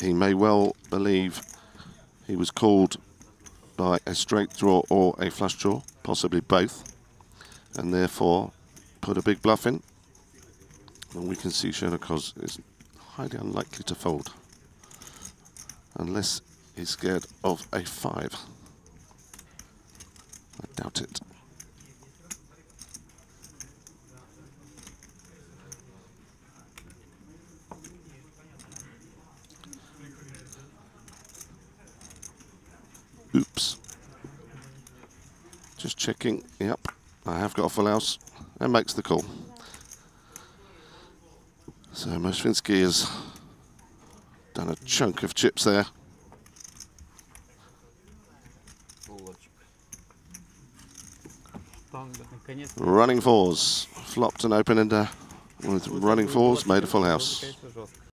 he may well believe he was called by a straight draw or a flush draw, possibly both, and therefore put a big bluff in. And we can see Chernokoz is highly unlikely to fold unless he's scared of a five. I doubt it. Oops. Just checking. Yep, I have got a full house and makes the call. So Merzhvinskiy has done a chunk of chips there. Running fours. Flopped an open ender uh, with running fours, made a full house.